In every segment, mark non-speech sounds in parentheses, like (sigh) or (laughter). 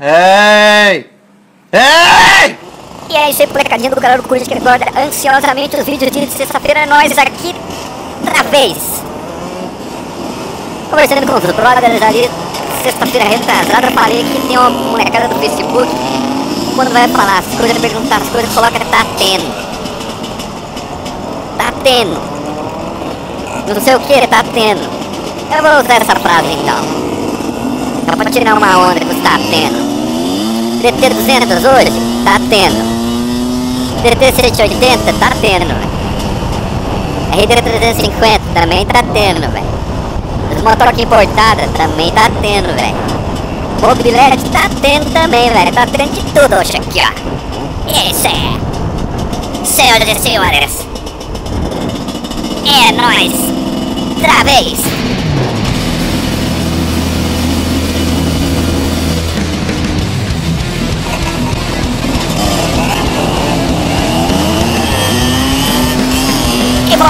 Ei! Ei! E é isso aí, molecadinha do canal do Corinthians que aguarda ansiosamente os vídeos de sexta-feira. Nós aqui, outra vez. Conversando com os brothers ali, sexta-feira retrasada, falei que tem uma molecada do Facebook. Quando vai falar as coisas, perguntar as coisas, coloca tá tendo. Tá tendo. Não sei o que, tá tendo. Eu vou usar essa frase então. Só pra tirar uma onda que você tá tendo. DT 200 hoje? Tá tendo. DT 180? Tá tendo, velho. RD 350 também tá tendo, velho. Os motoques importadas também tá tendo, velho. Mobilete tá tendo também, velho. Tá tendo de tudo hoje aqui, ó. Isso é. Senhoras e senhores. É nóis. Outra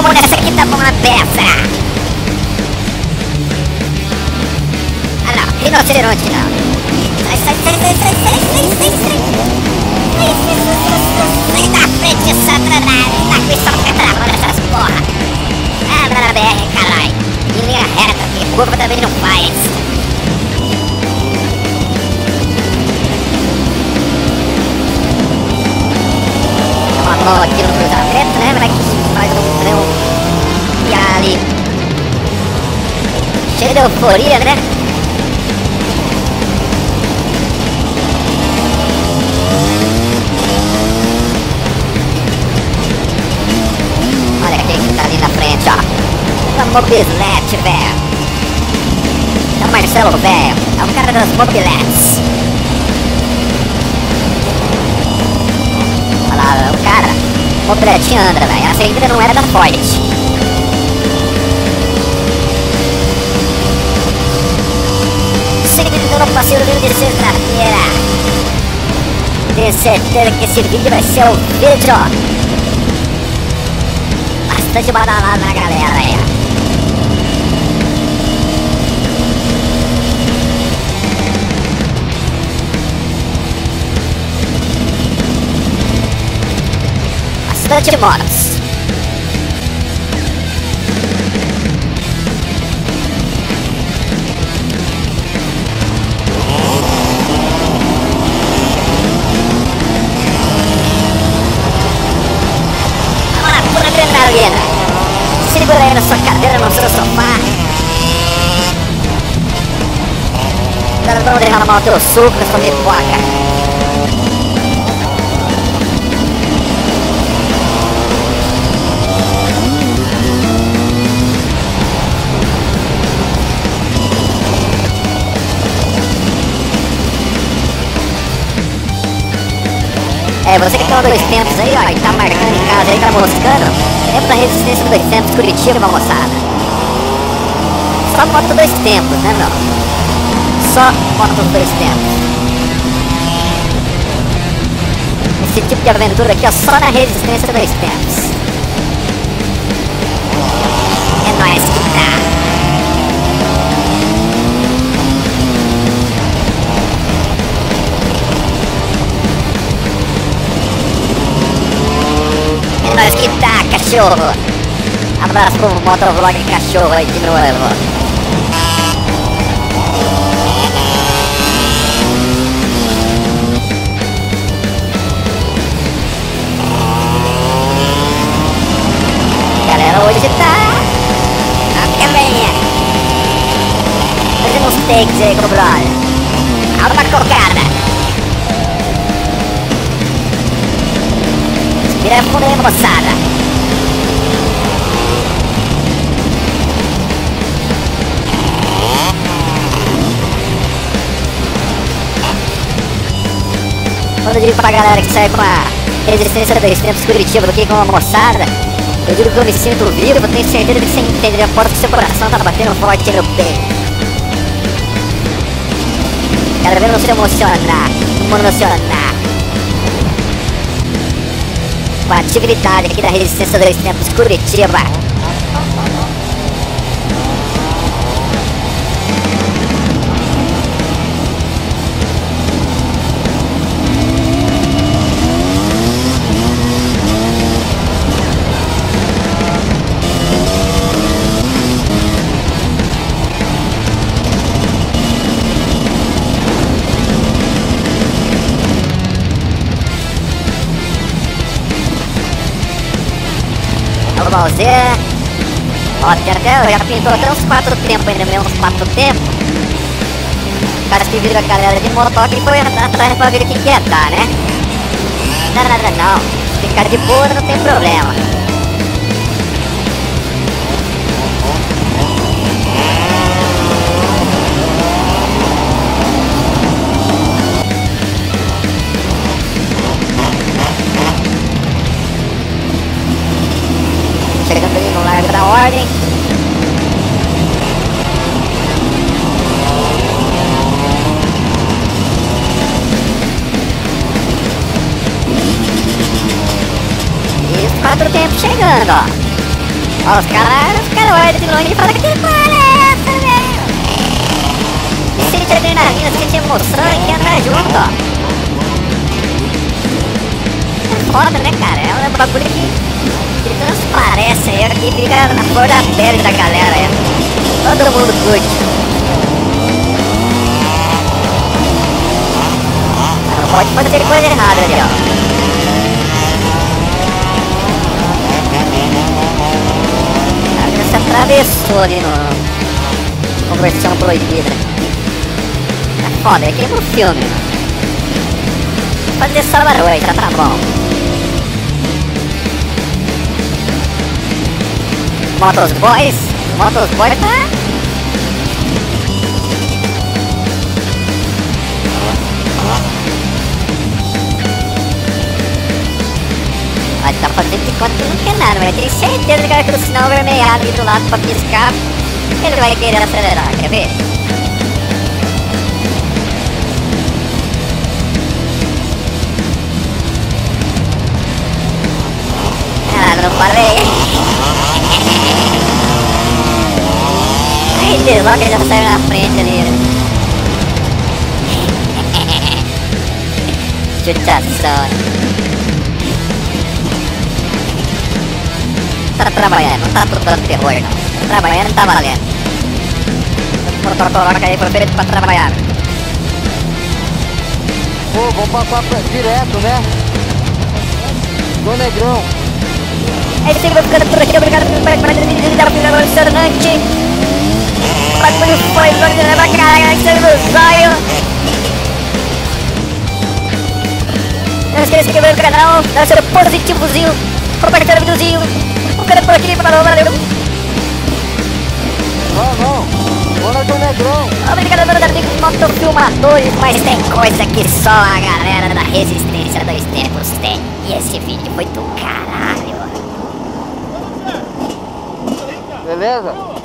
como nessa aqui tá bom na peça. Ah não, rinoceronte não. Sai, sai, sai, sai, sai, sai, sai, sai. Euforia, né? Olha quem que tá ali na frente, ó. É o mobilete, velho. É o Marcelo, velho. É o cara das mobiletes. Olha lá, é o cara. Mobilete anda, velho. Essa ainda não era da Ford. No passeio de sexta-feira. Tenho certeza que esse vídeo vai ser um vídeo bastante badalado na galera aí. Bastante motos. Derramar o teu suco, sua pipoca. É, você que tá dois tempos aí, ó, e tá marcando em casa aí, tá moscando, é pra resistência dois tempos, Curitiba, moçada. Só moto dois tempos, né, meu? Só moto dois tempos. Esse tipo de aventura aqui, ó, só na resistência dois tempos. É nóis que tá. É nóis que tá, cachorro. Abraço pro motovlog cachorro aí de novo. Uns takes aí com o brother. Alta cocada. Respira fundo aí, moçada. Quando eu digo pra galera que sai com a resistência dois tempos Curitiba aqui com a moçada, eu digo que eu me sinto vivo, tenho certeza que você entende a porta que seu coração tá batendo forte no peito. Quero ver você emocionar, emocionar. Com a atividade aqui da resistência dois tempos Curitiba. Normalzinha. Ó, tem até, já pintou até uns quatro tempos ainda, mesmo uns quatro tempos. O cara que vira a galera de motoca e foi atrás pra ver o que que é, tá, né? Não, não, não, não. Ficar de boa não tem problema. Os quatro tempos chegando, ó. Ó, os caras os cara olham de longe e falam que porra é essa, velho? E sente adrenalina, sente emoção e quer andar junto, ó. É foda, né, cara? É um bagulho que, que transparece aí, que fica na cor da pele da galera aí. Todo mundo curte. Não pode fazer coisa errada ali, ó. Se atravessou ali no Conversão Proibida. É foda, é que no filme. Fazer só barulho, já tá bom. Motos Boys, Motos Boys tá... Mas tá fazendo de conta que não quer nada, mas tem certeza que aquele sinal vermelhado ali do lado pra piscar, ele vai querer acelerar, quer ver? Ah, não falei. Deus, logo ele já saiu na frente ali. (laughs) Chutação. Tá trabalhando, não tá tudo dando terror não. Tá trabalhando, tá valendo. Coloca aí pra pra trabalhar. Pô, vamos passar pra- direto, né? Do Negrão. É isso aí, vou ficando por aqui. Obrigado por participar do vídeo da Filha Emocionante. Bagulho foi né? Pra caralho, sangue no zóio. Não esqueça de se inscrever no canal, dar seu positivozinho, compartilhar o videozinho. Ficando por aqui, falou, valeu. Não, não. Bora do Negrão. Obrigado, meus amigos motofilmadores, mas tem coisa que só a galera da Resistência dois Tempos tem. E esse vídeo foi do caralho. Beleza?